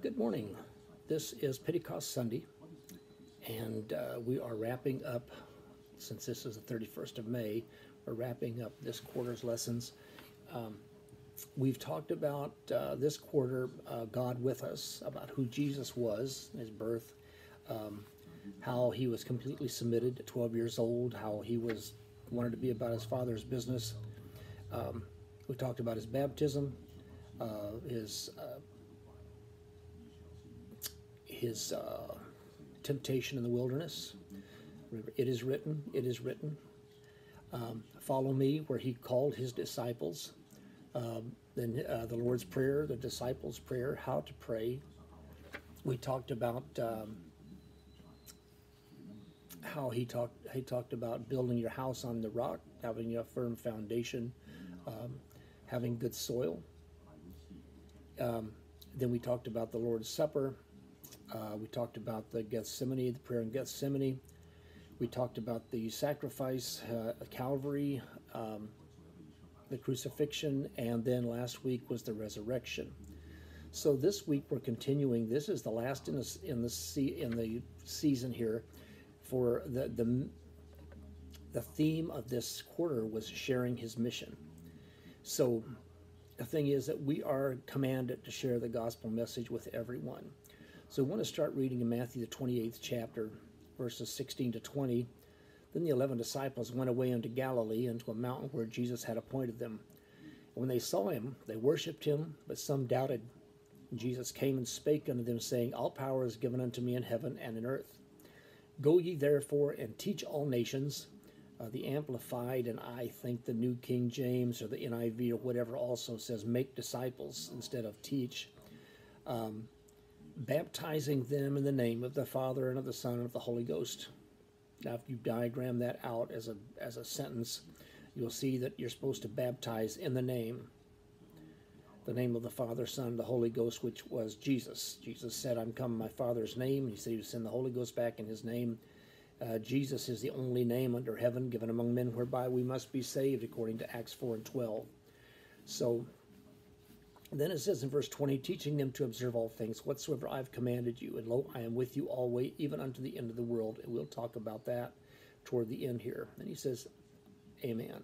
Good morning. This is Pentecost Sunday, and uh, we are wrapping up, since this is the 31st of May, we're wrapping up this quarter's lessons. Um, we've talked about uh, this quarter, uh, God with us, about who Jesus was, his birth, um, how he was completely submitted at 12 years old, how he was wanted to be about his father's business. Um, we talked about his baptism, uh, his uh, his uh, temptation in the wilderness. It is written, it is written. Um, follow me, where he called his disciples. Um, then uh, the Lord's Prayer, the disciples' prayer, how to pray. We talked about um, how he talked. He talked about building your house on the rock, having a firm foundation, um, having good soil. Um, then we talked about the Lord's Supper, uh, we talked about the Gethsemane, the prayer in Gethsemane. We talked about the sacrifice, uh, Calvary, um, the crucifixion, and then last week was the resurrection. So this week we're continuing. This is the last in the in the in the season here, for the the the theme of this quarter was sharing His mission. So the thing is that we are commanded to share the gospel message with everyone. So we want to start reading in Matthew, the 28th chapter, verses 16 to 20. Then the eleven disciples went away into Galilee, into a mountain where Jesus had appointed them. And when they saw him, they worshipped him, but some doubted. And Jesus came and spake unto them, saying, All power is given unto me in heaven and in earth. Go ye therefore and teach all nations. Uh, the Amplified, and I think the New King James or the NIV or whatever also says make disciples instead of teach. Um, baptizing them in the name of the Father and of the Son and of the Holy Ghost. Now, if you diagram that out as a, as a sentence, you'll see that you're supposed to baptize in the name, the name of the Father, Son, the Holy Ghost, which was Jesus. Jesus said, I'm come in my Father's name. He said he would send the Holy Ghost back in his name. Uh, Jesus is the only name under heaven given among men whereby we must be saved, according to Acts 4 and 12. So then it says in verse 20, teaching them to observe all things whatsoever I've commanded you. And lo, I am with you always, even unto the end of the world. And we'll talk about that toward the end here. And he says, Amen.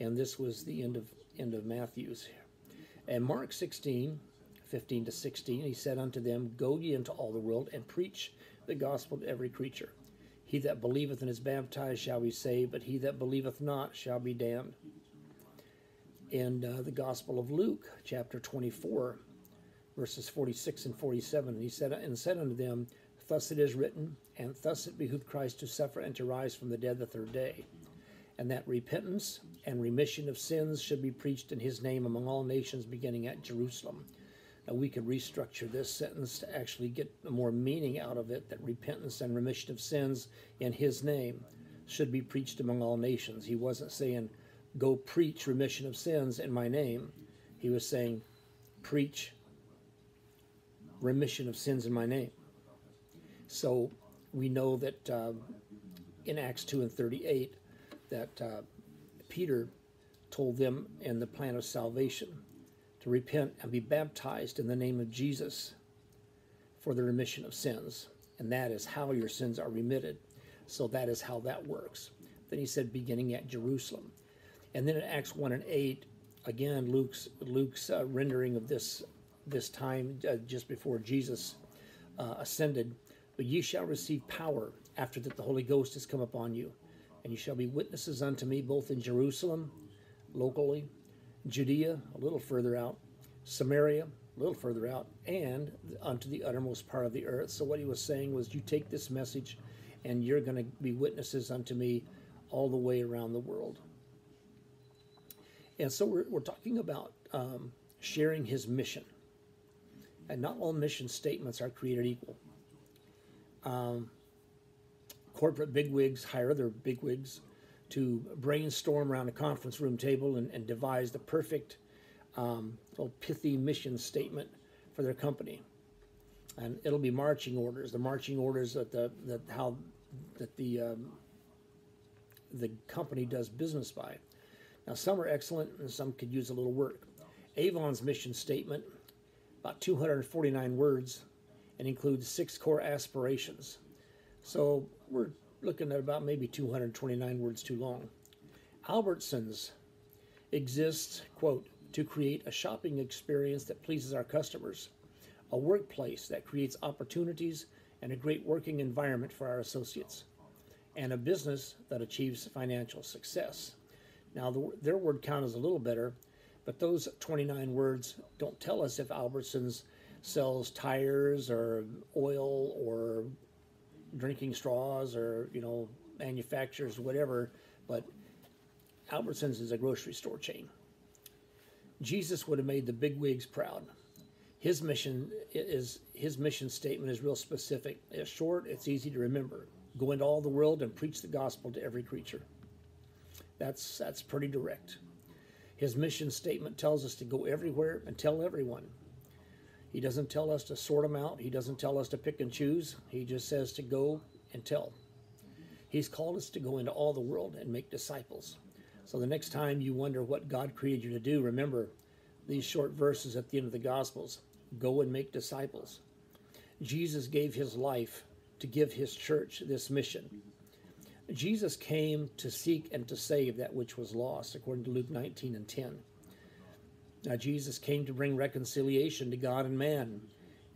And this was the end of end of Matthew's. And Mark 16, 15 to 16, he said unto them, Go ye into all the world and preach the gospel to every creature. He that believeth and is baptized shall be saved, but he that believeth not shall be damned in uh, the Gospel of Luke, chapter 24, verses 46 and 47. And he said, And said unto them, Thus it is written, and thus it behooved Christ to suffer and to rise from the dead the third day, and that repentance and remission of sins should be preached in his name among all nations, beginning at Jerusalem. Now, we could restructure this sentence to actually get more meaning out of it that repentance and remission of sins in his name should be preached among all nations. He wasn't saying, go preach remission of sins in my name. He was saying, preach remission of sins in my name. So we know that uh, in Acts 2 and 38 that uh, Peter told them in the plan of salvation to repent and be baptized in the name of Jesus for the remission of sins. And that is how your sins are remitted. So that is how that works. Then he said, beginning at Jerusalem. And then in Acts 1 and 8, again, Luke's, Luke's uh, rendering of this, this time uh, just before Jesus uh, ascended. But ye shall receive power after that the Holy Ghost has come upon you. And you shall be witnesses unto me both in Jerusalem, locally, Judea, a little further out, Samaria, a little further out, and unto the uttermost part of the earth. So what he was saying was, you take this message and you're going to be witnesses unto me all the way around the world. And so we're, we're talking about um, sharing his mission. And not all mission statements are created equal. Um, corporate bigwigs hire other bigwigs to brainstorm around a conference room table and, and devise the perfect um, little pithy mission statement for their company. And it'll be marching orders. The marching orders that the that how that the um, the company does business by. Now, some are excellent and some could use a little work. Avon's mission statement about 249 words, and includes six core aspirations. So we're looking at about maybe 229 words too long. Albertsons exists, quote, to create a shopping experience that pleases our customers, a workplace that creates opportunities and a great working environment for our associates, and a business that achieves financial success. Now, the, their word count is a little better, but those 29 words don't tell us if Albertsons sells tires or oil or drinking straws or, you know, manufactures whatever, but Albertsons is a grocery store chain. Jesus would have made the big wigs proud. His mission is his mission statement is real specific. It's short, it's easy to remember. Go into all the world and preach the gospel to every creature. That's that's pretty direct. His mission statement tells us to go everywhere and tell everyone. He doesn't tell us to sort them out. He doesn't tell us to pick and choose. He just says to go and tell. He's called us to go into all the world and make disciples. So the next time you wonder what God created you to do, remember these short verses at the end of the Gospels go and make disciples. Jesus gave his life to give his church this mission. Jesus came to seek and to save that which was lost, according to Luke 19 and 10. Now, Jesus came to bring reconciliation to God and man.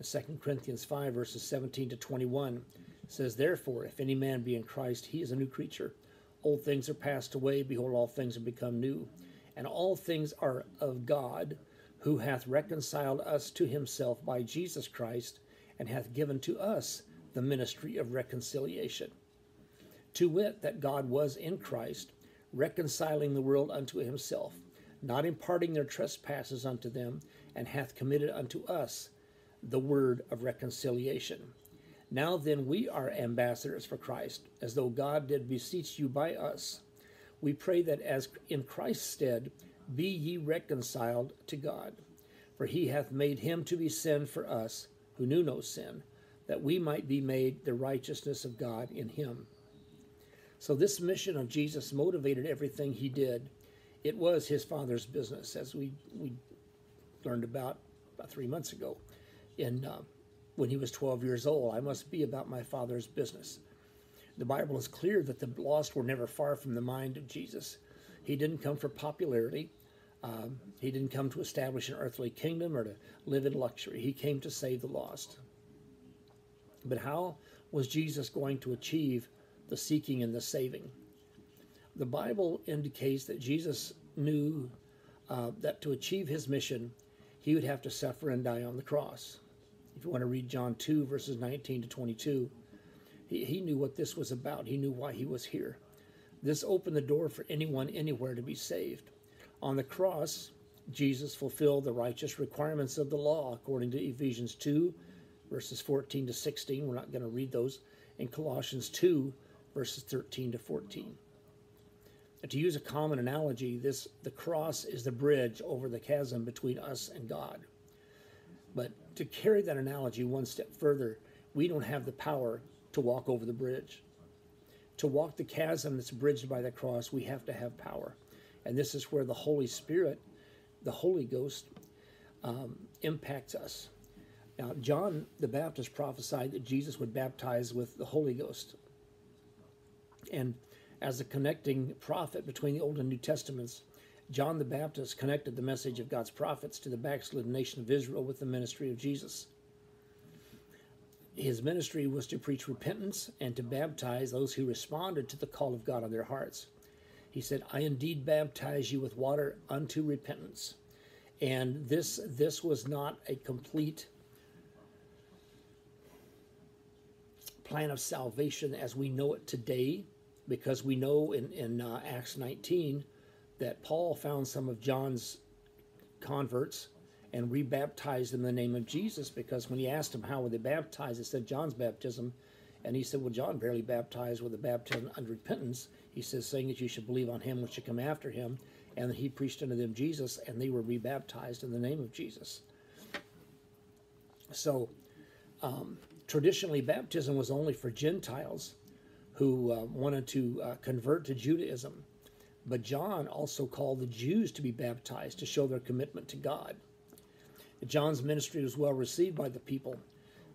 In 2 Corinthians 5, verses 17 to 21 says, Therefore, if any man be in Christ, he is a new creature. Old things are passed away, behold, all things have become new. And all things are of God, who hath reconciled us to himself by Jesus Christ, and hath given to us the ministry of reconciliation to wit, that God was in Christ, reconciling the world unto himself, not imparting their trespasses unto them, and hath committed unto us the word of reconciliation. Now then, we are ambassadors for Christ, as though God did beseech you by us. We pray that as in Christ's stead, be ye reconciled to God. For he hath made him to be sin for us, who knew no sin, that we might be made the righteousness of God in him. So this mission of Jesus motivated everything he did. It was his father's business, as we we learned about about three months ago, in uh, when he was 12 years old. I must be about my father's business. The Bible is clear that the lost were never far from the mind of Jesus. He didn't come for popularity. Um, he didn't come to establish an earthly kingdom or to live in luxury. He came to save the lost. But how was Jesus going to achieve the seeking and the saving. The Bible indicates that Jesus knew uh, that to achieve his mission, he would have to suffer and die on the cross. If you want to read John 2, verses 19 to 22, he, he knew what this was about. He knew why he was here. This opened the door for anyone, anywhere to be saved. On the cross, Jesus fulfilled the righteous requirements of the law, according to Ephesians 2, verses 14 to 16. We're not going to read those. In Colossians 2, verses 13 to 14. to use a common analogy, this the cross is the bridge over the chasm between us and God. But to carry that analogy one step further, we don't have the power to walk over the bridge. To walk the chasm that's bridged by the cross, we have to have power. And this is where the Holy Spirit, the Holy Ghost, um, impacts us. Now, John the Baptist prophesied that Jesus would baptize with the Holy Ghost. And as a connecting prophet between the Old and New Testaments, John the Baptist connected the message of God's prophets to the backslidden nation of Israel with the ministry of Jesus. His ministry was to preach repentance and to baptize those who responded to the call of God on their hearts. He said, I indeed baptize you with water unto repentance. And this this was not a complete plan of salvation as we know it today because we know in, in uh, Acts 19 that Paul found some of John's converts and rebaptized them in the name of Jesus because when he asked them how were they baptized, it said John's baptism. And he said, Well, John barely baptized with a baptism unto repentance. He says, saying that you should believe on him which should come after him. And he preached unto them Jesus, and they were rebaptized in the name of Jesus. So, um, traditionally, baptism was only for Gentiles who uh, wanted to uh, convert to Judaism. But John also called the Jews to be baptized to show their commitment to God. John's ministry was well received by the people.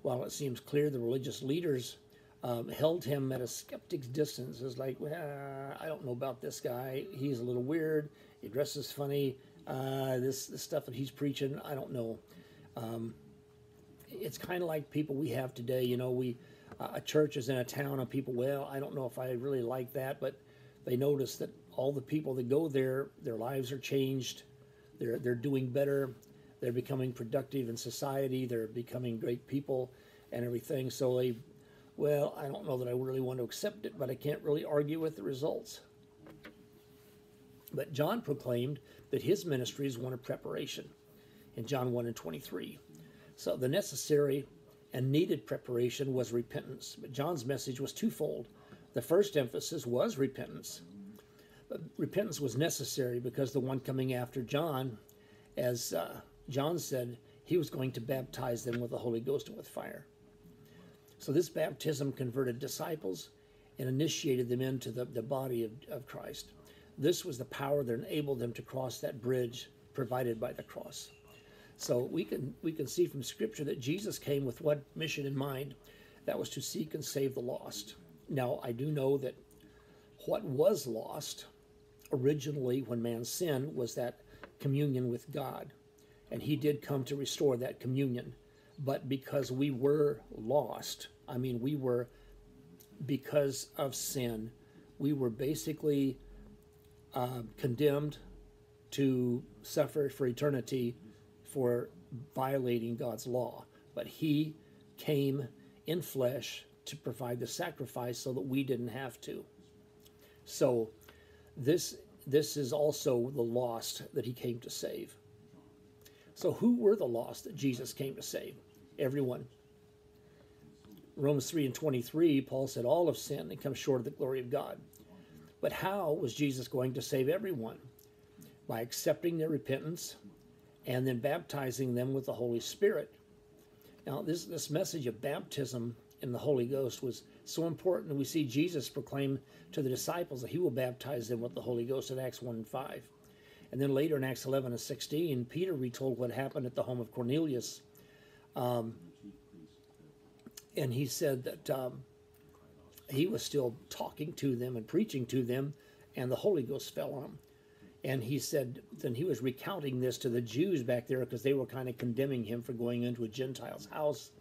While it seems clear the religious leaders um, held him at a skeptic's distance, it's like, well, I don't know about this guy. He's a little weird. He dresses funny. Uh, this, this stuff that he's preaching, I don't know. Um, it's kind of like people we have today. You know, we uh, a church is in a town, and people, well, I don't know if I really like that, but they notice that all the people that go there, their lives are changed. They're they're doing better. They're becoming productive in society. They're becoming great people and everything. So they, well, I don't know that I really want to accept it, but I can't really argue with the results. But John proclaimed that his ministry is one of preparation in John 1 and 23. So the necessary and needed preparation was repentance. But John's message was twofold. The first emphasis was repentance. But repentance was necessary because the one coming after John, as uh, John said, he was going to baptize them with the Holy Ghost and with fire. So this baptism converted disciples and initiated them into the, the body of, of Christ. This was the power that enabled them to cross that bridge provided by the cross. So we can we can see from Scripture that Jesus came with what mission in mind? That was to seek and save the lost. Now I do know that what was lost originally when man sinned was that communion with God, and He did come to restore that communion. But because we were lost, I mean we were because of sin, we were basically uh, condemned to suffer for eternity for violating God's law, but he came in flesh to provide the sacrifice so that we didn't have to. So this this is also the lost that he came to save. So who were the lost that Jesus came to save? Everyone. Romans 3 and 23, Paul said, All have sinned and come short of the glory of God. But how was Jesus going to save everyone? By accepting their repentance and then baptizing them with the Holy Spirit. Now, this, this message of baptism in the Holy Ghost was so important we see Jesus proclaim to the disciples that he will baptize them with the Holy Ghost in Acts 1 and 5. And then later in Acts 11 and 16, Peter retold what happened at the home of Cornelius. Um, and he said that um, he was still talking to them and preaching to them, and the Holy Ghost fell on him. And he said, then he was recounting this to the Jews back there because they were kind of condemning him for going into a Gentile's house.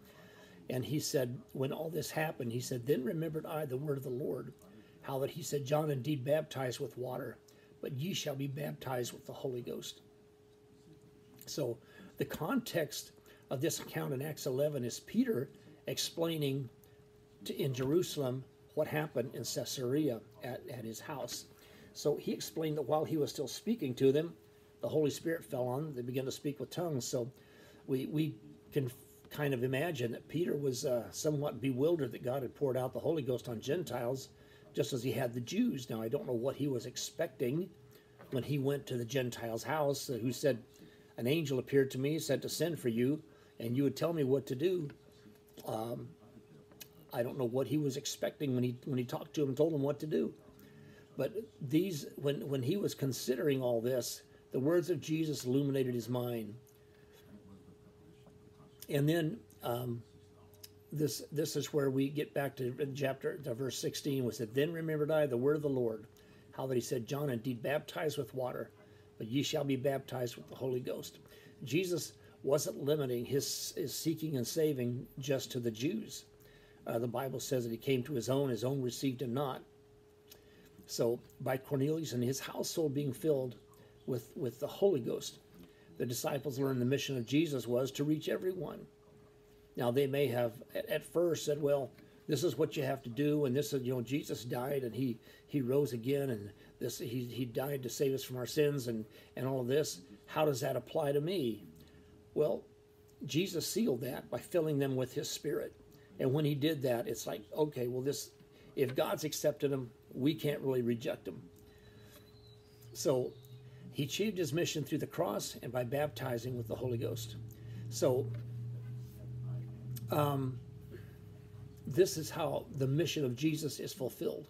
And he said, when all this happened, he said, then remembered I the word of the Lord, how that he said, John indeed baptized with water, but ye shall be baptized with the Holy Ghost. So the context of this account in Acts 11 is Peter explaining to, in Jerusalem what happened in Caesarea at, at his house. So he explained that while he was still speaking to them, the Holy Spirit fell on them. They began to speak with tongues. So we, we can kind of imagine that Peter was uh, somewhat bewildered that God had poured out the Holy Ghost on Gentiles just as he had the Jews. Now, I don't know what he was expecting when he went to the Gentiles' house, uh, who said, An angel appeared to me, said to send for you, and you would tell me what to do. Um, I don't know what he was expecting when he when he talked to him told him what to do. But these, when, when he was considering all this, the words of Jesus illuminated his mind. And then um, this this is where we get back to chapter to verse 16 was said, Then remembered I the word of the Lord, how that he said, John indeed baptized with water, but ye shall be baptized with the Holy Ghost. Jesus wasn't limiting his, his seeking and saving just to the Jews. Uh, the Bible says that he came to his own, his own received him not. So by Cornelius and his household being filled with, with the Holy Ghost, the disciples learned the mission of Jesus was to reach everyone. Now they may have at, first said, well, this is what you have to do, and this is you know Jesus died and he he rose again, and this he he died to save us from our sins and and all of this. How does that apply to me? Well, Jesus sealed that by filling them with His Spirit, and when He did that, it's like okay, well this if God's accepted them, we can't really reject him. So he achieved his mission through the cross and by baptizing with the Holy Ghost. So um, this is how the mission of Jesus is fulfilled.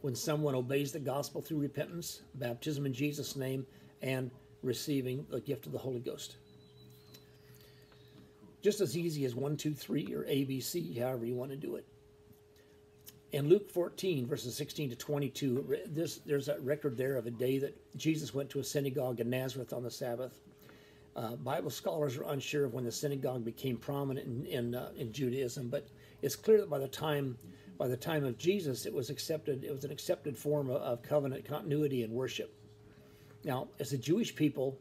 When someone obeys the gospel through repentance, baptism in Jesus' name, and receiving the gift of the Holy Ghost. just as easy as one, two, three, or ABC, however you want to do it. In Luke 14, verses 16 to 22, this, there's a record there of a day that Jesus went to a synagogue in Nazareth on the Sabbath. Uh, Bible scholars are unsure of when the synagogue became prominent in in, uh, in, Judaism, but it's clear that by the time by the time of Jesus, it was accepted. It was an accepted form of, of covenant continuity and worship. Now, as the Jewish people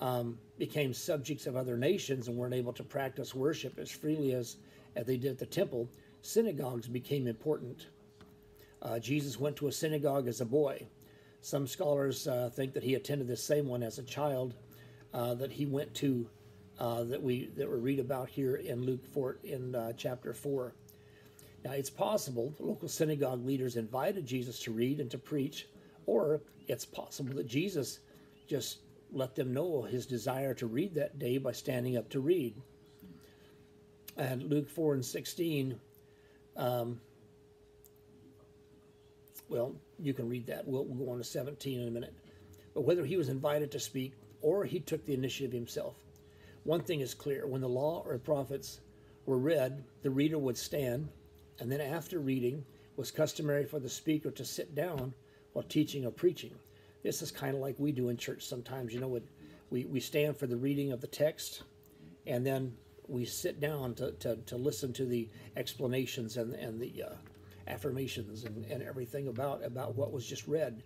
um, became subjects of other nations and weren't able to practice worship as freely as, as they did at the temple, synagogues became important. Uh, Jesus went to a synagogue as a boy. Some scholars uh, think that he attended the same one as a child uh, that he went to, uh, that we that we read about here in Luke four in uh, chapter four. Now it's possible the local synagogue leaders invited Jesus to read and to preach, or it's possible that Jesus just let them know his desire to read that day by standing up to read. And Luke 4 and 16, um, well, you can read that. We'll, we'll go on to 17 in a minute. But whether he was invited to speak or he took the initiative himself, one thing is clear when the law or the prophets were read, the reader would stand, and then after reading, was customary for the speaker to sit down while teaching or preaching. This is kind of like we do in church sometimes. You know, we, we stand for the reading of the text and then we sit down to, to, to listen to the explanations and, and the uh, affirmations and, and everything about, about what was just read.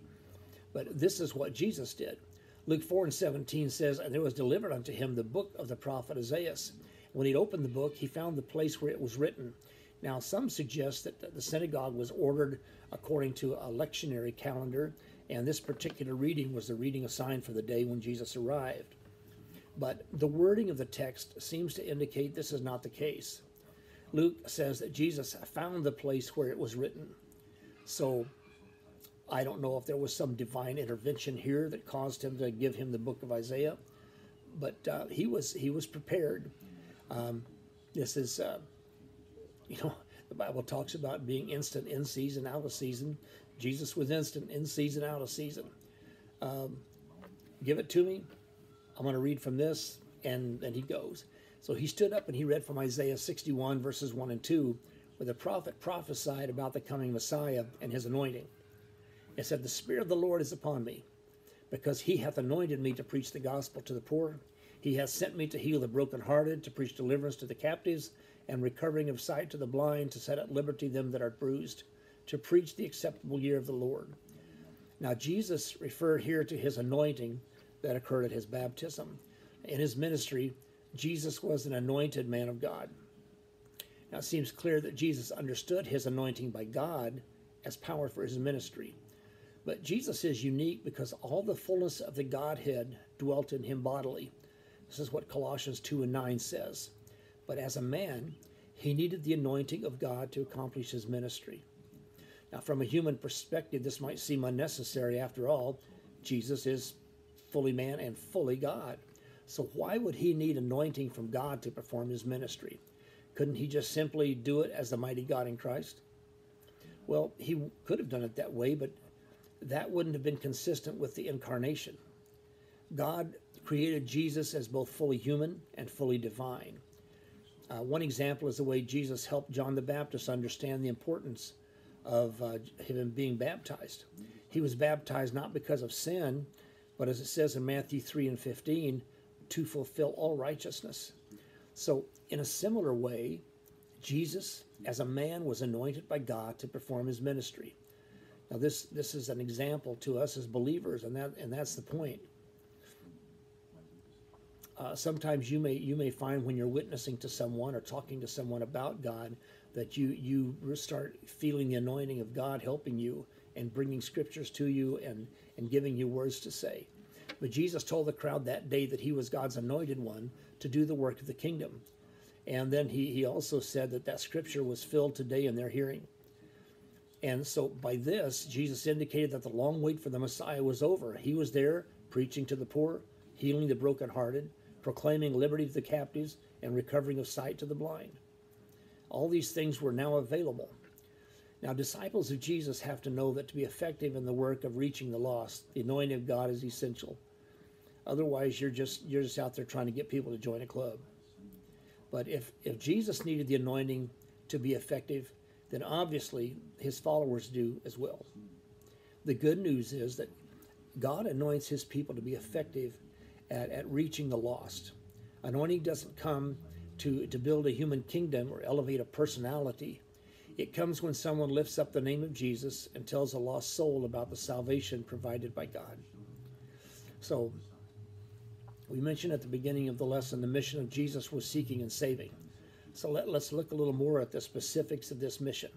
But this is what Jesus did. Luke 4 and 17 says, And there was delivered unto him the book of the prophet Isaiah. When he'd opened the book, he found the place where it was written. Now, some suggest that the synagogue was ordered according to a lectionary calendar and this particular reading was the reading assigned for the day when Jesus arrived. But the wording of the text seems to indicate this is not the case. Luke says that Jesus found the place where it was written. So I don't know if there was some divine intervention here that caused him to give him the book of Isaiah, but uh, he was he was prepared. Um, this is, uh, you know, the Bible talks about being instant in season, out of season. Jesus was instant in season, out of season. Um, give it to me. I'm going to read from this, and then he goes. So he stood up and he read from Isaiah 61, verses 1 and 2, where the prophet prophesied about the coming Messiah and his anointing. It said, The Spirit of the Lord is upon me, because he hath anointed me to preach the gospel to the poor. He hath sent me to heal the brokenhearted, to preach deliverance to the captives, and recovering of sight to the blind, to set at liberty them that are bruised to preach the acceptable year of the Lord. Now, Jesus referred here to his anointing that occurred at his baptism. In his ministry, Jesus was an anointed man of God. Now, it seems clear that Jesus understood his anointing by God as power for his ministry. But Jesus is unique because all the fullness of the Godhead dwelt in him bodily. This is what Colossians 2 and 9 says. But as a man, he needed the anointing of God to accomplish his ministry. Now, from a human perspective, this might seem unnecessary. After all, Jesus is fully man and fully God. So, why would he need anointing from God to perform his ministry? Couldn't he just simply do it as the mighty God in Christ? Well, he could have done it that way, but that wouldn't have been consistent with the incarnation. God created Jesus as both fully human and fully divine. Uh, one example is the way Jesus helped John the Baptist understand the importance of uh, him being baptized. He was baptized not because of sin, but as it says in Matthew 3 and 15, to fulfill all righteousness. So, in a similar way, Jesus, as a man, was anointed by God to perform his ministry. Now, this, this is an example to us as believers, and, that, and that's the point. Uh, sometimes you may you may find when you're witnessing to someone or talking to someone about God that you you start feeling the anointing of God helping you and bringing scriptures to you and and giving you words to say. But Jesus told the crowd that day that he was God's anointed one to do the work of the kingdom. And then he, he also said that that scripture was filled today in their hearing. And so by this, Jesus indicated that the long wait for the Messiah was over. He was there preaching to the poor, healing the brokenhearted, proclaiming liberty to the captives, and recovering of sight to the blind. All these things were now available. Now, disciples of Jesus have to know that to be effective in the work of reaching the lost, the anointing of God is essential. Otherwise, you're just you're just out there trying to get people to join a club. But if, if Jesus needed the anointing to be effective, then obviously his followers do as well. The good news is that God anoints his people to be effective at, at reaching the lost. Anointing doesn't come to, to build a human kingdom or elevate a personality. It comes when someone lifts up the name of Jesus and tells a lost soul about the salvation provided by God. So, we mentioned at the beginning of the lesson the mission of Jesus was seeking and saving. So, let, let's look a little more at the specifics of this mission.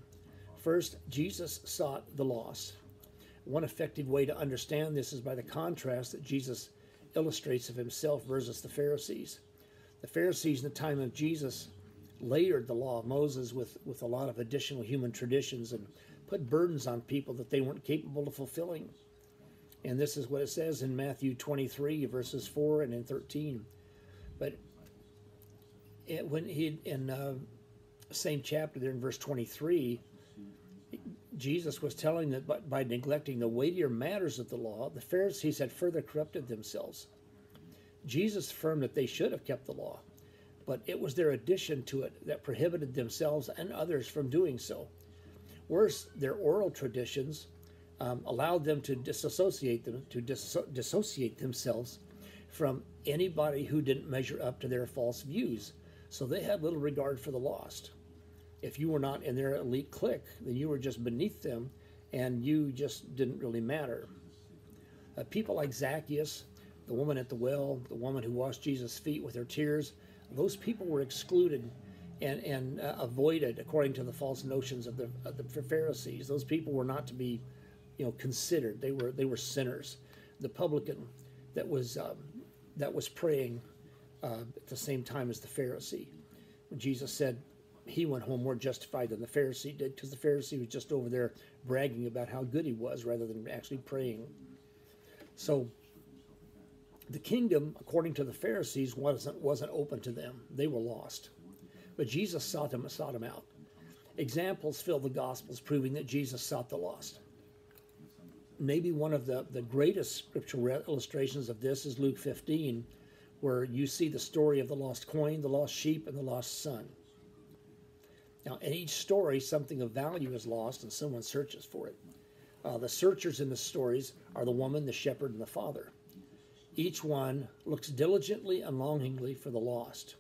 First, Jesus sought the lost. One effective way to understand this is by the contrast that Jesus illustrates of himself versus the Pharisees. The Pharisees in the time of Jesus layered the law of Moses with, with a lot of additional human traditions and put burdens on people that they weren't capable of fulfilling. And this is what it says in Matthew 23, verses 4 and in 13. But it, when he, in uh, same chapter there in verse 23, Jesus was telling that by, by neglecting the weightier matters of the law, the Pharisees had further corrupted themselves. Jesus affirmed that they should have kept the law, but it was their addition to it that prohibited themselves and others from doing so. Worse, their oral traditions um, allowed them to disassociate them to dis- dissociate themselves from anybody who didn't measure up to their false views. So they had little regard for the lost. If you were not in their elite clique, then you were just beneath them, and you just didn't really matter. Uh, people like Zacchaeus the woman at the well, the woman who washed Jesus' feet with her tears, those people were excluded and, and uh, avoided according to the false notions of the, of the Pharisees. Those people were not to be, you know, considered. They were they were sinners. The publican that was um, that was praying uh, at the same time as the Pharisee. When Jesus said he went home more justified than the Pharisee did, because the Pharisee was just over there bragging about how good he was rather than actually praying. So the kingdom, according to the Pharisees, wasn't, wasn't open to them. They were lost. But Jesus sought them, sought them out. Examples fill the Gospels proving that Jesus sought the lost. Maybe one of the, the greatest scriptural illustrations of this is Luke 15, where you see the story of the lost coin, the lost sheep, and the lost son. Now, in each story, something of value is lost and someone searches for it. Uh, the searchers in the stories are the woman, the shepherd, and the father. Each one looks diligently and longingly for the lost.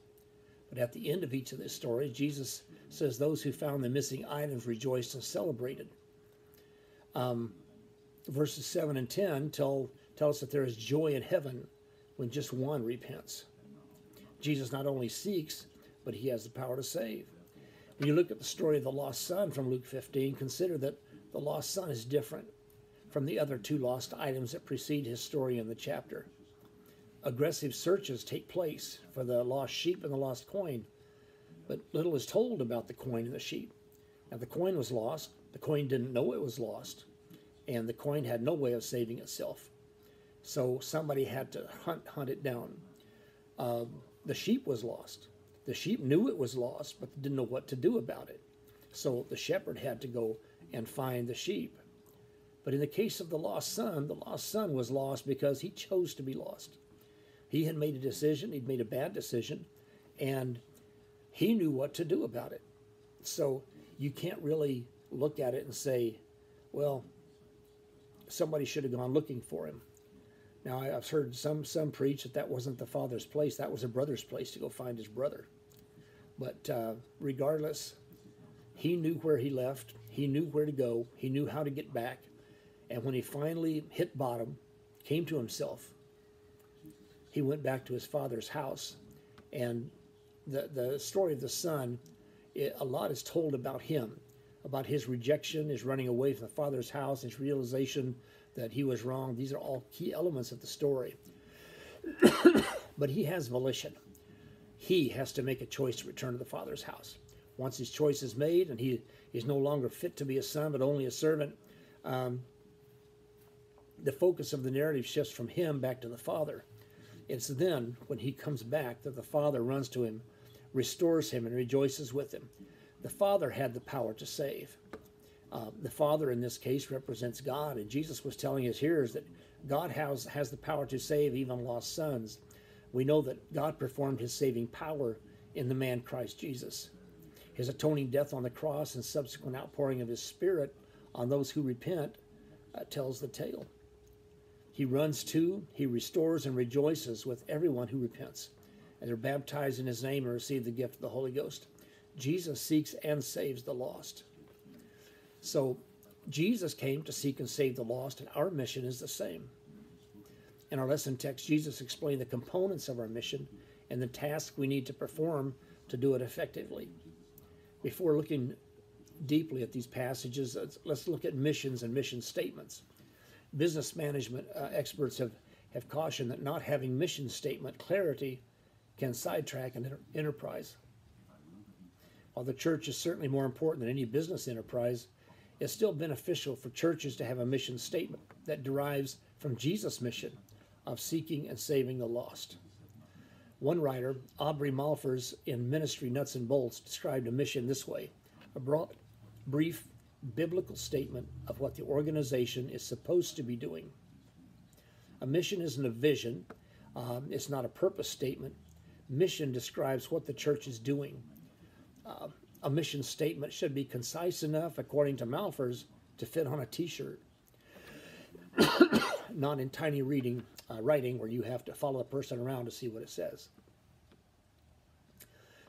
But at the end of each of the stories, Jesus says those who found the missing items rejoiced and celebrated. Um, verses 7 and 10 tell, tell us that there is joy in heaven when just one repents. Jesus not only seeks, but he has the power to save. When you look at the story of the lost son from Luke 15, consider that the lost son is different from the other two lost items that precede his story in the chapter aggressive searches take place for the lost sheep and the lost coin, but little is told about the coin and the sheep. Now, the coin was lost, the coin didn't know it was lost, and the coin had no way of saving itself. So somebody had to hunt, hunt it down. Uh, the sheep was lost. The sheep knew it was lost, but didn't know what to do about it. So the shepherd had to go and find the sheep. But in the case of the lost son, the lost son was lost because he chose to be lost. He had made a decision, he'd made a bad decision, and he knew what to do about it. So you can't really look at it and say, well, somebody should have gone looking for him. Now I've heard some some preach that that wasn't the father's place; that was a brother's place to go find his brother. But uh, regardless, he knew where he left. He knew where to go. He knew how to get back. And when he finally hit bottom, came to himself, he went back to his father's house. And the, the story of the son, it, a lot is told about him, about his rejection, his running away from the father's house, his realization that he was wrong. These are all key elements of the story. but he has volition. He has to make a choice to return to the father's house. Once his choice is made and he is no longer fit to be a son but only a servant, um, the focus of the narrative shifts from him back to the father. It's then, when he comes back, that the Father runs to him, restores him, and rejoices with him. The Father had the power to save. Uh, the Father, in this case, represents God, and Jesus was telling his hearers that God has, has the power to save even lost sons. We know that God performed his saving power in the man Christ Jesus. His atoning death on the cross and subsequent outpouring of his Spirit on those who repent uh, tells the tale. He runs to, he restores, and rejoices with everyone who repents, and they're baptized in his name and receive the gift of the Holy Ghost. Jesus seeks and saves the lost. So, Jesus came to seek and save the lost, and our mission is the same. In our lesson text, Jesus explained the components of our mission and the task we need to perform to do it effectively. Before looking deeply at these passages, let's look at missions and mission statements business management uh, experts have, have cautioned that not having mission statement clarity can sidetrack an enter- enterprise. While the church is certainly more important than any business enterprise, it's still beneficial for churches to have a mission statement that derives from Jesus' mission of seeking and saving the lost. One writer, Aubrey Malphurs, in Ministry Nuts and Bolts, described a mission this way a broad, brief, biblical statement of what the organization is supposed to be doing. A mission isn't a vision, um, it's not a purpose statement. Mission describes what the church is doing. Uh, a mission statement should be concise enough, according to Malphurs, to fit on a t shirt, not in tiny reading, uh, writing where you have to follow a person around to see what it says.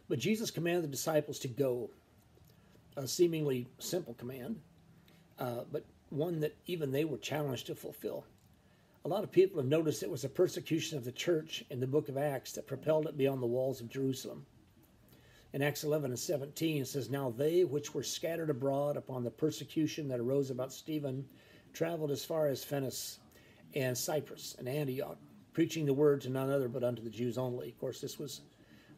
But Jesus commanded the disciples to go a seemingly simple command, uh, but one that even they were challenged to fulfill. A lot of people have noticed it was the persecution of the church in the book of Acts that propelled it beyond the walls of Jerusalem. In Acts 11 and 17, it says, Now they which were scattered abroad upon the persecution that arose about Stephen traveled as far as Phoenicia and Cyprus and Antioch, preaching the word to none other but unto the Jews only. Of course, this was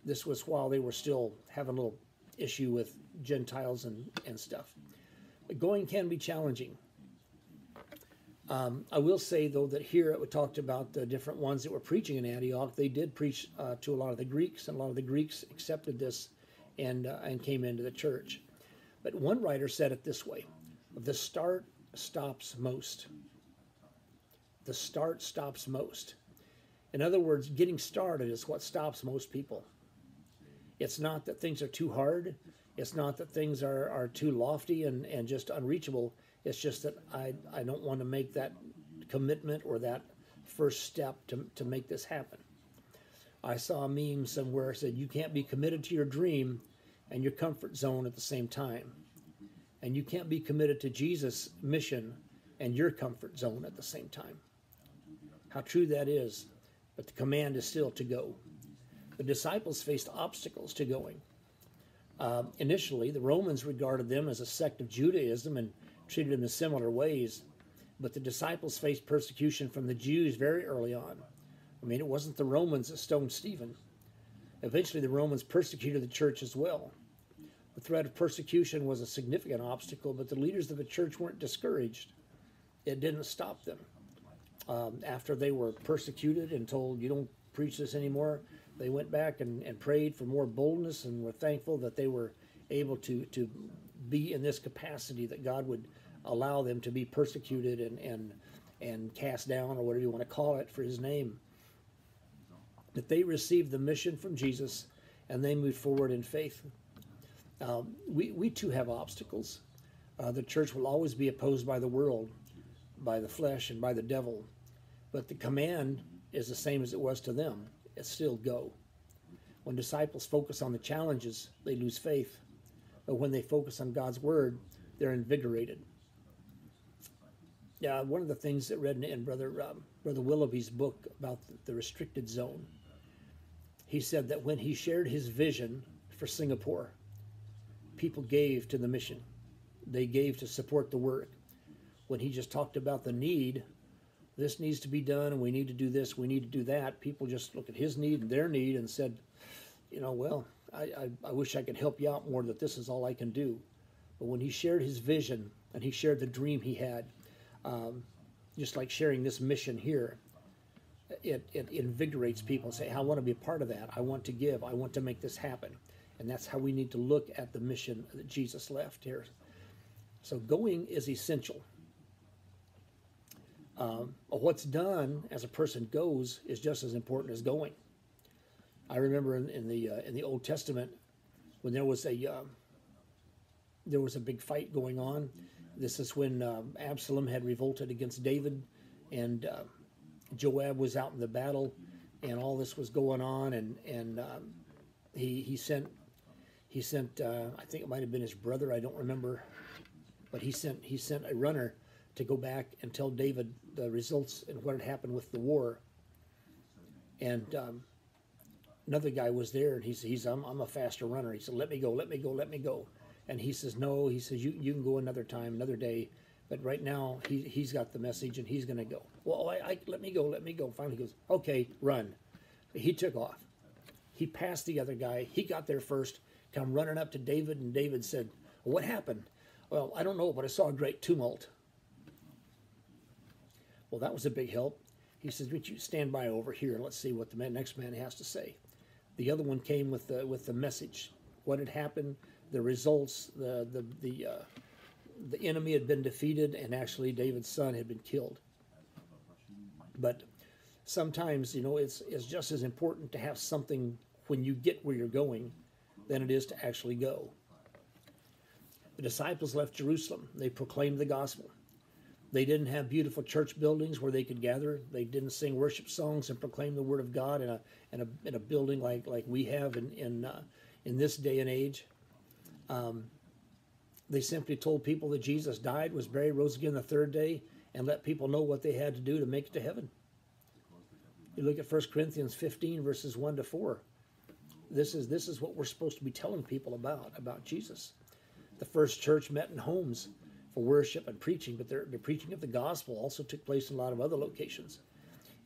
this was while they were still having a little issue with Gentiles and, and stuff. But going can be challenging. Um, I will say, though, that here it talked about the different ones that were preaching in Antioch. They did preach uh, to a lot of the Greeks, and a lot of the Greeks accepted this and, uh, and came into the church. But one writer said it this way The start stops most. The start stops most. In other words, getting started is what stops most people. It's not that things are too hard. It's not that things are, are too lofty and, and just unreachable. It's just that I, I don't want to make that commitment or that first step to, to make this happen. I saw a meme somewhere said you can't be committed to your dream and your comfort zone at the same time. And you can't be committed to Jesus' mission and your comfort zone at the same time. How true that is, but the command is still to go. The disciples faced obstacles to going. Uh, initially, the Romans regarded them as a sect of Judaism and treated them in similar ways, but the disciples faced persecution from the Jews very early on. I mean, it wasn't the Romans that stoned Stephen. Eventually, the Romans persecuted the church as well. The threat of persecution was a significant obstacle, but the leaders of the church weren't discouraged. It didn't stop them. Um, after they were persecuted and told, you don't preach this anymore, they went back and, and prayed for more boldness and were thankful that they were able to, to be in this capacity that God would allow them to be persecuted and, and, and cast down or whatever you want to call it for his name. That they received the mission from Jesus and they moved forward in faith. Um, we, we too have obstacles. Uh, the church will always be opposed by the world, by the flesh, and by the devil. But the command is the same as it was to them still go. When disciples focus on the challenges, they lose faith. But when they focus on God's word, they're invigorated. Yeah, one of the things that read in Brother um, Brother Willoughby's book about the restricted zone, he said that when he shared his vision for Singapore, people gave to the mission. They gave to support the work. When he just talked about the need, this needs to be done and we need to do this, we need to do that. People just look at his need and their need and said, you know, well, I, I, I wish I could help you out more, that this is all I can do. But when he shared his vision and he shared the dream he had, um, just like sharing this mission here, it, it invigorates people say, I want to be a part of that. I want to give. I want to make this happen. And that's how we need to look at the mission that Jesus left here. So going is essential. Um, what's done as a person goes is just as important as going. I remember in, in the uh, in the Old Testament when there was a uh, there was a big fight going on. This is when um, Absalom had revolted against David, and uh, Joab was out in the battle, and all this was going on, and and um, he he sent he sent uh, I think it might have been his brother I don't remember, but he sent he sent a runner to go back and tell David the results and what had happened with the war. And um, another guy was there, and he "He's I'm, I'm a faster runner." He said, "Let me go, let me go, let me go." And he says, "No." He says, "You you can go another time, another day." But right now, he, he's got the message and he's going to go. Well, I, I, let me go, let me go. Finally, goes, okay, run. He took off. He passed the other guy. He got there first, come running up to David, and David said, What happened? Well, I don't know, but I saw a great tumult. Well, that was a big help. He says, Would you stand by over here let's see what the man, next man has to say. The other one came with the, with the message, what had happened, the results, the, the, the, uh, the enemy had been defeated, and actually David's son had been killed. But sometimes, you know, it's, it's just as important to have something when you get where you're going than it is to actually go. The disciples left Jerusalem. They proclaimed the gospel. They didn't have beautiful church buildings where they could gather. They didn't sing worship songs and proclaim the word of God in a in a, in a building like like we have in in uh, in this day and age. Um, they simply told people that Jesus died, was buried, rose again the third day, and let people know what they had to do to make it to heaven. You look at 1 Corinthians 15, verses 1 to 4. This is, this is what we're supposed to be telling people about, about Jesus. The first church met in homes for worship and preaching, but the preaching of the gospel also took place in a lot of other locations.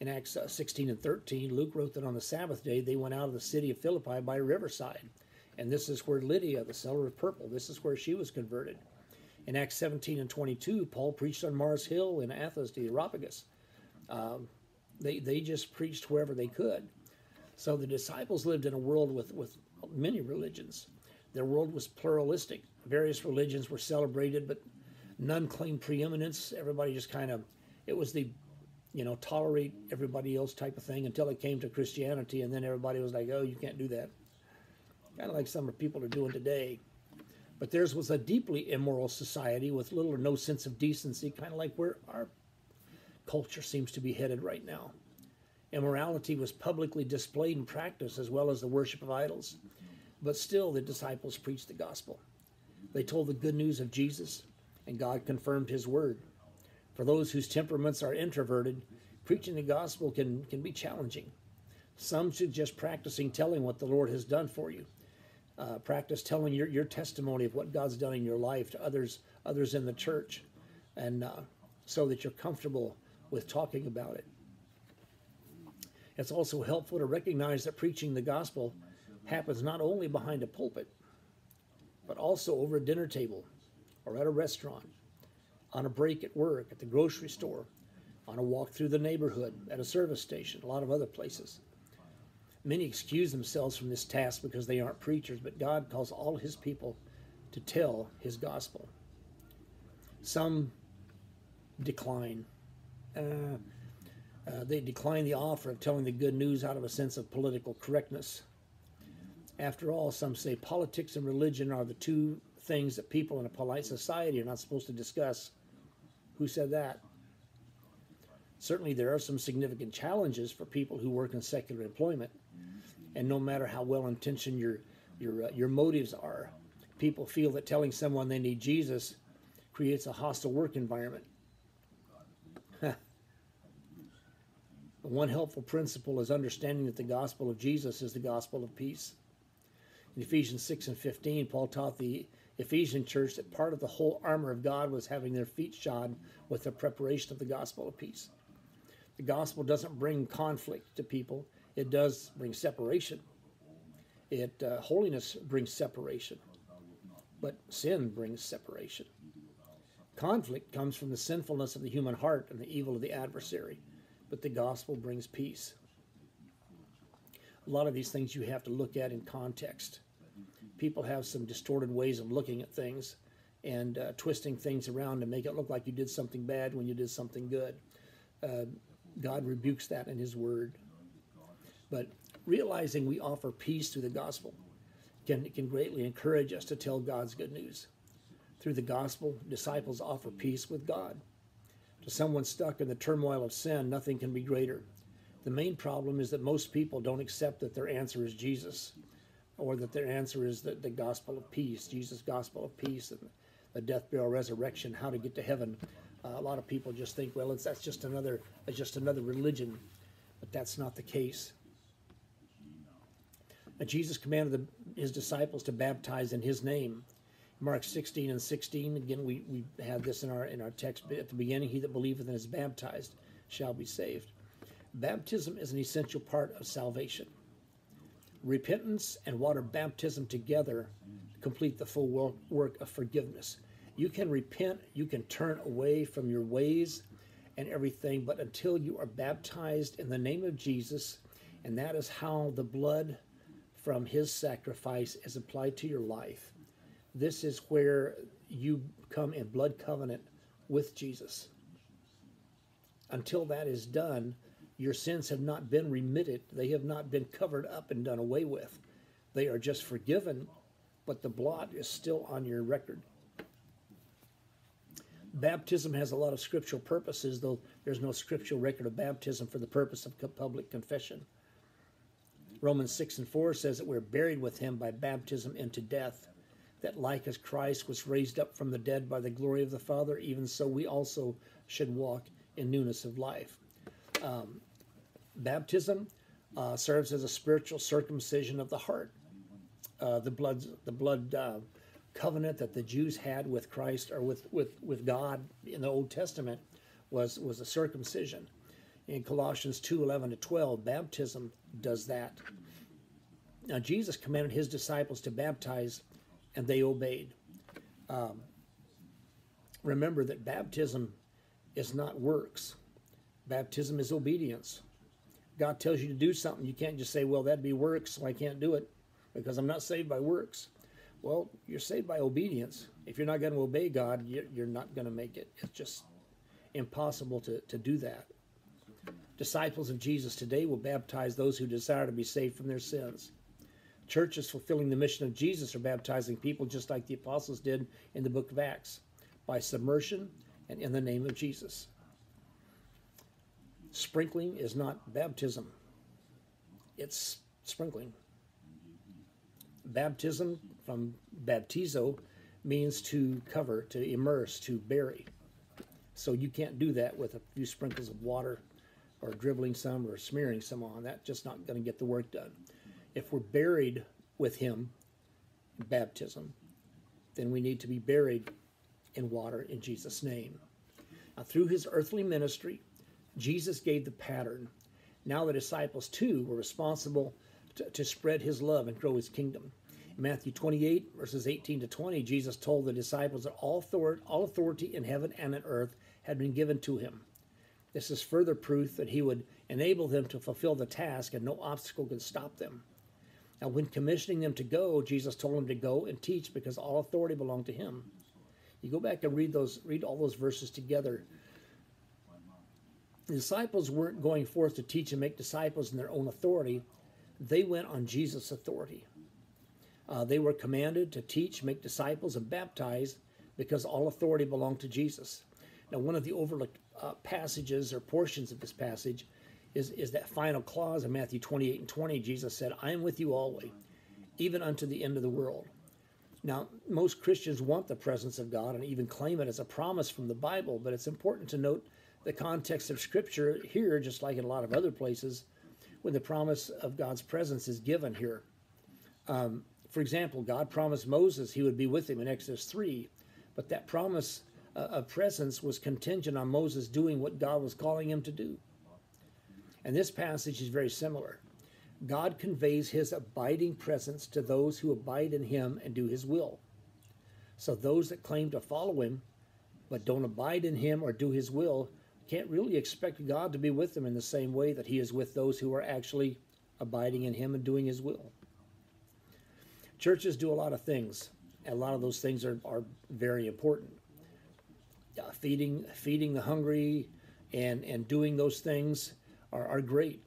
In Acts uh, 16 and 13, Luke wrote that on the Sabbath day they went out of the city of Philippi by riverside and this is where Lydia, the seller of purple, this is where she was converted. In Acts 17 and 22, Paul preached on Mars Hill in Athens to the Areopagus. Um, they, they just preached wherever they could. So the disciples lived in a world with, with many religions. Their world was pluralistic. Various religions were celebrated, but none claimed preeminence. Everybody just kind of, it was the, you know, tolerate everybody else type of thing until it came to Christianity, and then everybody was like, oh, you can't do that kind of like some of people are doing today. But theirs was a deeply immoral society with little or no sense of decency, kind of like where our culture seems to be headed right now. Immorality was publicly displayed in practice as well as the worship of idols. But still, the disciples preached the gospel. They told the good news of Jesus, and God confirmed his word. For those whose temperaments are introverted, preaching the gospel can, can be challenging. Some suggest practicing telling what the Lord has done for you uh, practice telling your, your testimony of what God's done in your life to others others in the church, and uh, so that you're comfortable with talking about it. It's also helpful to recognize that preaching the gospel happens not only behind a pulpit, but also over a dinner table, or at a restaurant, on a break at work, at the grocery store, on a walk through the neighborhood, at a service station, a lot of other places. Many excuse themselves from this task because they aren't preachers, but God calls all his people to tell his gospel. Some decline. Uh, uh, they decline the offer of telling the good news out of a sense of political correctness. After all, some say politics and religion are the two things that people in a polite society are not supposed to discuss. Who said that? Certainly, there are some significant challenges for people who work in secular employment and no matter how well intentioned your your uh, your motives are, people feel that telling someone they need Jesus creates a hostile work environment. One helpful principle is understanding that the gospel of Jesus is the gospel of peace. In Ephesians 6 and 15, Paul taught the Ephesian church that part of the whole armor of God was having their feet shod with the preparation of the gospel of peace. The gospel doesn't bring conflict to people, it does bring separation. It uh, holiness brings separation, but sin brings separation. Conflict comes from the sinfulness of the human heart and the evil of the adversary, but the gospel brings peace. A lot of these things you have to look at in context. People have some distorted ways of looking at things and uh, twisting things around to make it look like you did something bad when you did something good. Uh, God rebukes that in His Word. But realizing we offer peace through the gospel can, can greatly encourage us to tell God's good news. Through the gospel, disciples offer peace with God. To someone stuck in the turmoil of sin, nothing can be greater. The main problem is that most people don't accept that their answer is Jesus or that their answer is the, the gospel of peace, Jesus' gospel of peace and the death, burial, resurrection, how to get to heaven. Uh, a lot of people just think, well, it's, that's just another, it's just another religion, but that's not the case. And Jesus commanded the, his disciples to baptize in his name. Mark 16 and 16, again, we, we have this in our, in our text at the beginning. He that believeth and is baptized shall be saved. Baptism is an essential part of salvation. Repentance and water baptism together complete the full work of forgiveness. You can repent, you can turn away from your ways and everything, but until you are baptized in the name of Jesus, and that is how the blood from his sacrifice is applied to your life. This is where you come in blood covenant with Jesus. Until that is done, your sins have not been remitted. They have not been covered up and done away with. They are just forgiven, but the blot is still on your record. Baptism has a lot of scriptural purposes, though there's no scriptural record of baptism for the purpose of public confession. Romans 6 and 4 says that we're buried with him by baptism into death, that like as Christ was raised up from the dead by the glory of the Father, even so we also should walk in newness of life. Um, baptism uh, serves as a spiritual circumcision of the heart. Uh, the blood, the blood uh, covenant that the Jews had with Christ or with, with, with God in the Old Testament was, was a circumcision. In Colossians 2 11 to 12, baptism does that. Now, Jesus commanded his disciples to baptize, and they obeyed. Um, remember that baptism is not works, baptism is obedience. God tells you to do something, you can't just say, Well, that'd be works, so I can't do it because I'm not saved by works. Well, you're saved by obedience. If you're not going to obey God, you're not going to make it. It's just impossible to, to do that. Disciples of Jesus today will baptize those who desire to be saved from their sins. Churches fulfilling the mission of Jesus are baptizing people just like the apostles did in the book of Acts by submersion and in the name of Jesus. Sprinkling is not baptism, it's sprinkling. Baptism from baptizo means to cover, to immerse, to bury. So you can't do that with a few sprinkles of water or dribbling some or smearing some on. That's just not going to get the work done. If we're buried with Him baptism, then we need to be buried in water in Jesus' name. Now, through His earthly ministry, Jesus gave the pattern. Now the disciples too were responsible to, to spread His love and grow His kingdom. In Matthew 28, verses 18 to 20, Jesus told the disciples that all authority, all authority in heaven and on earth had been given to him. This is further proof that he would enable them to fulfill the task and no obstacle could stop them. Now, when commissioning them to go, Jesus told them to go and teach because all authority belonged to him. You go back and read those, read all those verses together. The disciples weren't going forth to teach and make disciples in their own authority. They went on Jesus' authority. Uh, they were commanded to teach, make disciples, and baptize because all authority belonged to Jesus. Now, one of the overlooked uh, passages or portions of this passage is, is that final clause in Matthew 28 and 20. Jesus said, I am with you always, even unto the end of the world. Now, most Christians want the presence of God and even claim it as a promise from the Bible, but it's important to note the context of Scripture here, just like in a lot of other places, when the promise of God's presence is given here. Um, for example, God promised Moses he would be with him in Exodus 3, but that promise of presence was contingent on Moses doing what God was calling him to do. And this passage is very similar. God conveys his abiding presence to those who abide in him and do his will. So those that claim to follow him but don't abide in him or do his will can't really expect God to be with them in the same way that he is with those who are actually abiding in him and doing his will. Churches do a lot of things, and a lot of those things are, are very important uh, feeding feeding the hungry and and doing those things are, are great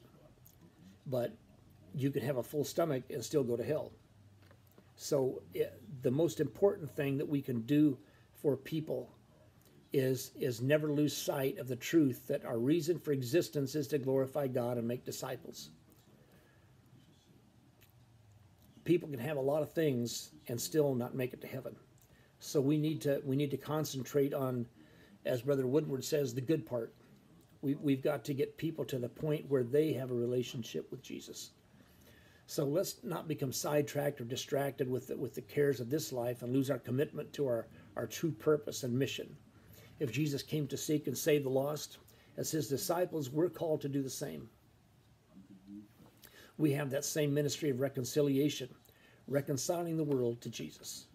but you can have a full stomach and still go to hell. So it, the most important thing that we can do for people is is never lose sight of the truth that our reason for existence is to glorify God and make disciples. People can have a lot of things and still not make it to heaven. So we need to we need to concentrate on, as Brother Woodward says, the good part. We, we've got to get people to the point where they have a relationship with Jesus. So let's not become sidetracked or distracted with the, with the cares of this life and lose our commitment to our, our true purpose and mission. If Jesus came to seek and save the lost, as his disciples, we're called to do the same. We have that same ministry of reconciliation, reconciling the world to Jesus.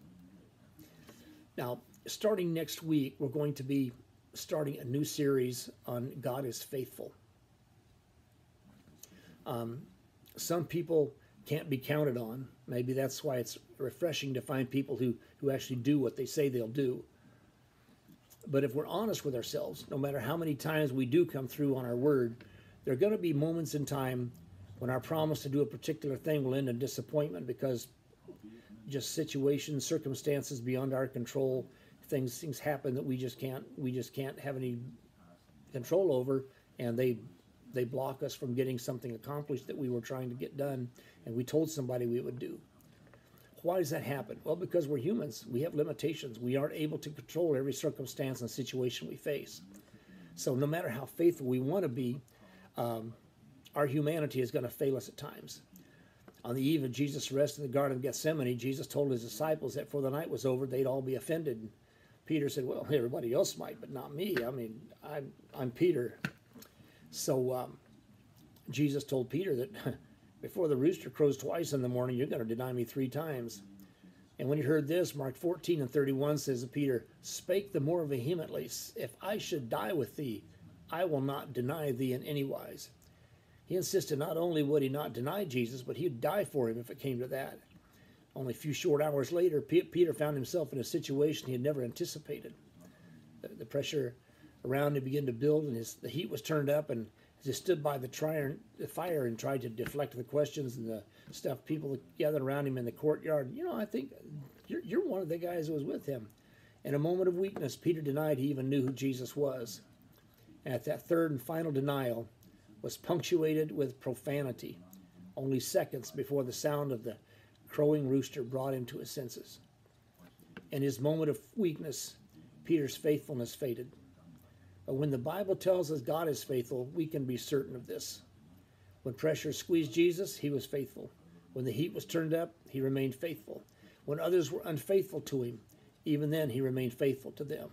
Now, starting next week, we're going to be starting a new series on God is faithful. Um, some people can't be counted on. Maybe that's why it's refreshing to find people who, who actually do what they say they'll do. But if we're honest with ourselves, no matter how many times we do come through on our word, there are going to be moments in time when our promise to do a particular thing will end in disappointment because just situations, circumstances beyond our control, things things happen that we just can't we just can't have any control over, and they they block us from getting something accomplished that we were trying to get done, and we told somebody we would do. Why does that happen? Well, because we're humans. We have limitations. We aren't able to control every circumstance and situation we face. So, no matter how faithful we want to be, um, our humanity is going to fail us at times. On the eve of Jesus' rest in the Garden of Gethsemane, Jesus told his disciples that before the night was over, they'd all be offended. Peter said, Well, everybody else might, but not me. I mean, I'm, I'm Peter. So um, Jesus told Peter that before the rooster crows twice in the morning, you're going to deny me three times. And when he heard this, Mark 14 and 31 says that Peter spake the more vehemently, If I should die with thee, I will not deny thee in any wise. He insisted not only would he not deny Jesus, but he'd die for him if it came to that. Only a few short hours later, Peter found himself in a situation he had never anticipated. The pressure around him began to build, and his, the heat was turned up. And as he stood by the, the fire and tried to deflect the questions and the stuff, people gathered around him in the courtyard. You know, I think you're, you're one of the guys who was with him. In a moment of weakness, Peter denied he even knew who Jesus was. And at that third and final denial was punctuated with profanity, only seconds before the sound of the crowing rooster brought him to his senses. In his moment of weakness, Peter's faithfulness faded. But when the Bible tells us God is faithful, we can be certain of this. When pressure squeezed Jesus, he was faithful. When the heat was turned up, he remained faithful. When others were unfaithful to him, even then he remained faithful to them.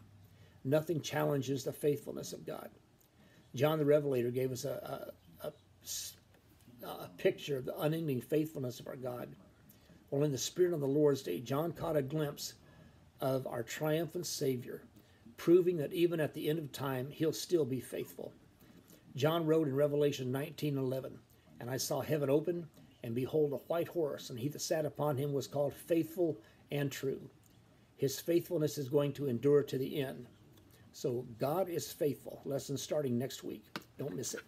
Nothing challenges the faithfulness of God. John the Revelator gave us a, a, a, a picture of the unending faithfulness of our God. Well, in the Spirit of the Lord's Day, John caught a glimpse of our triumphant Savior proving that even at the end of time, he'll still be faithful. John wrote in Revelation 19:11, "And I saw heaven open, and behold a white horse, and he that sat upon him was called faithful and true." His faithfulness is going to endure to the end. So God is faithful. Lesson starting next week. Don't miss it.